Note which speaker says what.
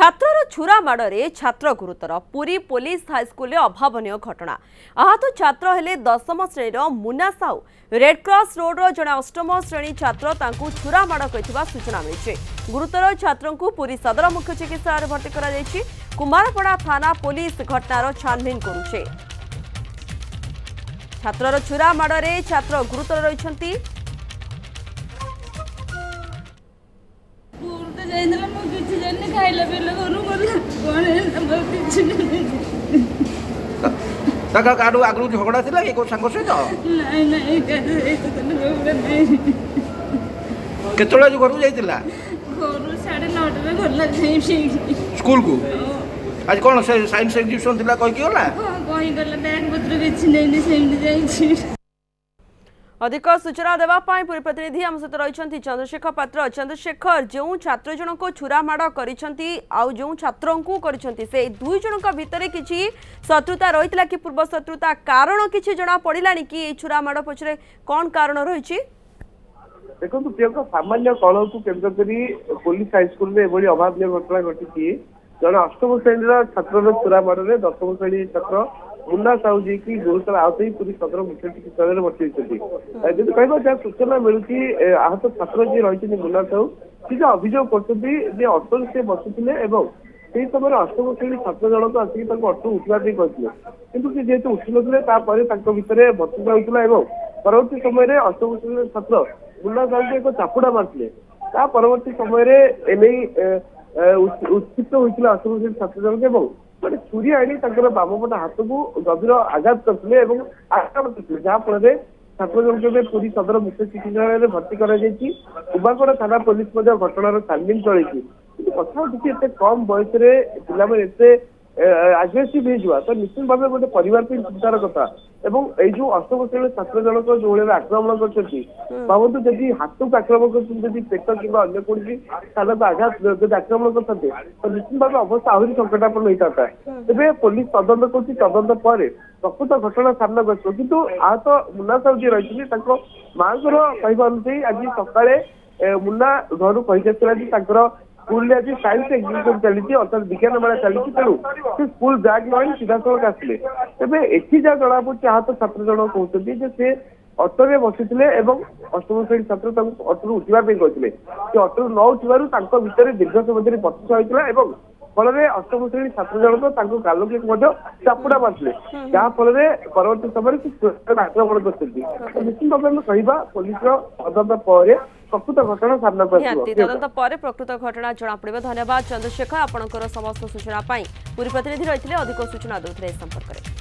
Speaker 1: ছাত্রর ছুরা মাড়ে ছাত্র গুরুতর পুরী পুলিশ হাইস্কুলে অভাবনীয় ঘটনা আহত ছাত্র হলে দশম শ্রেণীর মুনা সাউ ରେଡ୍କ୍ରସ୍ ରୋଡ୍ର ଜଣେ ଅଷ୍ଟମ ଶ୍ରେଣୀ ଛାତ୍ର ତାଙ୍କୁ ଛୁରା ମାଡ଼ କରିଥିବା ସୂଚନା ମିଳିଛି ଗୁରୁତର ଛାତ୍ରଙ୍କୁ ପୁରୀ ସଦର ମୁଖ୍ୟ ଚିକିତ୍ସାଳୟରେ ଭର୍ତ୍ତି କରାଯାଇଛି କୁମାରପଡ଼ା ଥାନା ପୋଲିସ ଘଟଣାର ଛାନଭିନ୍ କରୁଛି ଛାତ୍ରର ଛୁରା ମାଡ଼ରେ ଛାତ୍ର ଗୁରୁତର ରହିଛନ୍ତି
Speaker 2: ఏంటంటే మాకు ఇచ్చేదాన్ని కాయల పిల్ల
Speaker 3: ତାଙ୍କ ଆଡୁ ଆଗରୁ ଝଗଡ଼ା ଥିଲା କି ସାଙ୍ଗ ସହିତ କେତେବେଳେ ଆଜି ଘରକୁ ଯାଇଥିଲା ସ୍କୁଲକୁ ଆଜି କ'ଣ ସେ ସାଇନ୍ସ ଏକ୍ଜିବିସନ୍ ଥିଲା କହିକି ଗଲା
Speaker 2: କହିଗଲା ବ୍ୟାଗ୍ ପତ୍ର କିଛି ନେଇନି ସେମିତି ଯାଇଛି
Speaker 1: অধিক সূচনা দেওয়া পুরী প্রতিনিধি আম সহ রয়েছেন চন্দ্রশেখর পাত্র চন্দ্রশেখর যে ছাত্র জনক ছুরামাড় করেছেন আউ ছাত্র করেছেন সেই দুই জনক ভিতরে কিছু শত্রুতা রয়েছে কি পূর্ব শত্রুতা কারণ কিছু জনা পড়া কি এই ছুরামাড় পছরে কণ কারণ
Speaker 4: রয়েছে দেখুন প্রিয়ঙ্কা সামান্য কলহকু কেন্দ্র করে পুলিশ হাইস্কুলে এভাবে অভাবনীয় ঘটনা ঘটিছে জন অষ্টম শ্রেণীর ছাত্রর ছুরামাড়ে দশম শ্রেণী ছাত্র ମୁନ୍ନା ସାହୁ ଯିଏ କି ଗୁରୁତର ଆହତ ହୋଇ ପୁରୀ ସଦର ମୁଖ୍ୟ ଚିକିତ୍ସାଳୟରେ ଭର୍ତ୍ତି ହୋଇଛନ୍ତି ଯଦି କହିବା ଯାହା ସୂଚନା ମିଳୁଛି ଆହତ ଛାତ୍ର ଯିଏ ରହିଛନ୍ତି ମୁନ୍ନା ସାହୁ ସେ ଯେ ଅଭିଯୋଗ କରୁଛନ୍ତି ଯେ ଅଟୋରେ ସେ ବସୁଥିଲେ ଏବଂ ସେହି ସମୟରେ ଅଷ୍ଟମ ଶ୍ରେଣୀ ଛାତ୍ର ଜଣକ ଆସିକି ତାଙ୍କୁ ଅଟୋ ଉଠିବା ପାଇଁ କହିଥିଲେ କିନ୍ତୁ ସେ ଯେହେତୁ ଉଠିନଥିଲେ ତାପରେ ତାଙ୍କ ଭିତରେ ବତୁରା ହେଉଥିଲା ଏବଂ ପରବର୍ତ୍ତୀ ସମୟରେ ଅଷ୍ଟମ ଶ୍ରେଣୀର ଛାତ୍ର ମୁନ୍ନା ସାହୁଙ୍କୁ ଏକ ଚାପୁଡ଼ା ମାରିଥିଲେ ତା ପରବର୍ତ୍ତୀ ସମୟରେ ଏନେଇ ଉତ୍କ୍ଷିପ୍ତ ହୋଇଥିଲା ଅଷ୍ଟମ ଶ୍ରେଣୀ ଛାତ୍ର ଜଣକ ଏବଂ ମାନେ ଛୁରୀ ଆଣି ତାଙ୍କର ବାମପଟ ହାତକୁ ଗଭୀର ଆଘାତ କରିଥିଲେ ଏବଂ ଆକ୍ରମଣ କରିଥିଲେ ଯାହାଫଳରେ ଛାତ୍ର ଜଣଙ୍କୁ ଏବେ ପୁରୀ ସଦର ମୁଖ୍ୟ ଚିକିତ୍ସାଳୟରେ ଭର୍ତ୍ତି କରାଯାଇଛି ଉବାକୋଡ ଥାନା ପୋଲିସ ମଧ୍ୟ ଘଟଣାର ଛାନଭିନ ଚଳେଇଛି କିନ୍ତୁ କଥା ହଉଛି ଏତେ କମ ବୟସରେ ପିଲାମାନେ ଏତେ ଆଗ୍ରେସିଭ ହେଇଯିବା ତ ନିଶ୍ଚିତ ଭାବେ ଗୋଟେ ପରିବାର ପାଇଁ ଚିନ୍ତାର କଥା ଏବଂ ଏଇ ଯୋଉ ଅଷ୍ଟମ ଶ୍ରେଣୀ ଛାତ୍ର ଜଣକ ଯୋଉ ଭଳିଆ ଆକ୍ରମଣ କରିଛନ୍ତି ଭାବନ୍ତୁ ଯଦି ହାତକୁ ଆକ୍ରମଣ କରୁଛନ୍ତି ଯଦି ପେଟ କିମ୍ବା ଅନ୍ୟ କୌଣସି ସ୍ଥାନକୁ ଆଘାତ ଯଦି ଆକ୍ରମଣ କରିଥାନ୍ତେ ତ ନିଶ୍ଚିତ ଭାବେ ଅବସ୍ଥା ଆହୁରି ସଙ୍କଟାପନ୍ନ ହେଇଥାନ୍ତା ତେବେ ପୋଲିସ ତଦନ୍ତ କରୁଛି ତଦନ୍ତ ପରେ ପ୍ରକୃତ ଘଟଣା ସାମ୍ନାକୁ ଆସିବ କିନ୍ତୁ ଆହତ ମୁନା ସାହୁ ଯିଏ ରହିଛନ୍ତି ତାଙ୍କ ମାଆଙ୍କର କହିବା ଅନୁଯାୟୀ ଆଜି ସକାଳେ ମୁନା ଘରୁ କହିକି ଆସିଥିଲା ଯେ ତାଙ୍କର ସ୍କୁଲରେ ଆଜି ସାଇନ୍ସ ଏକ୍ସିବିସନ ଚାଲିଛି ଅର୍ଥାତ ବିଜ୍ଞାନ ମେଳା ଚାଲିଛି ତେଣୁ ସେ ସ୍କୁଲ ବ୍ୟାଗ୍ ନ ଆଣି ସିଧାସଳଖ ଆସିଲେ ତେବେ ଏଠି ଯାହା ଜଣାପଡୁଛି ଆହତ ଛାତ୍ର ଜଣକ କହୁଛନ୍ତି ଯେ ସେ ଅଟୋରେ ବସିଥିଲେ ଏବଂ ଅଷ୍ଟମ ଶ୍ରେଣୀ ଛାତ୍ର ତାଙ୍କୁ ଅଟୋରୁ ଉଠିବା ପାଇଁ କହିଥିଲେ ସେ ଅଟୋରୁ ନ ଉଠିବାରୁ ତାଙ୍କ ଭିତରେ ଦୀର୍ଘ ସମୟ ଧରି ପ୍ରତିଷ୍ଠା ହୋଇଥିଲା ଏବଂ ଫଳରେ ଅଷ୍ଟମ ଶ୍ରେଣୀ ଛାତ୍ର ଜଣକ ତାଙ୍କୁ ଗାଲକୁ ମଧ୍ୟ ଚାପୁଡା ମାରିଥିଲେ ଯାହା ଫଳରେ ପରବର୍ତ୍ତୀ ସମୟରେ ସେ ଆକ୍ରମଣ କରିଛନ୍ତି ନିଶ୍ଚିତ ଭାବେ ଆମେ କହିବା ପୋଲିସର ତଦନ୍ତ ପରେ
Speaker 1: প্রকৃত
Speaker 4: ঘটনা
Speaker 1: সামনাকু আসবে তদন্ত পরে প্রকৃত ঘটনা জনাপড়ব ধন্যবাদ চন্দ্রশেখর আপনার সমস্ত সূচনা পুরী প্রতিনিধি রয়েছে অধিক সূচনা দেওয়া সম্পর্কের